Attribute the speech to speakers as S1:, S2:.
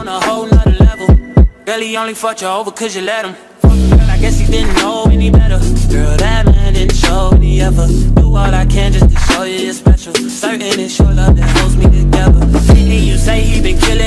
S1: on a whole nother level. Really only fucked you over cause you let him. Girl, I guess he didn't know any better. Girl, that man didn't show any ever. Do all I can just to show you you're special. Certain it's your love that holds me together. And you say he been killing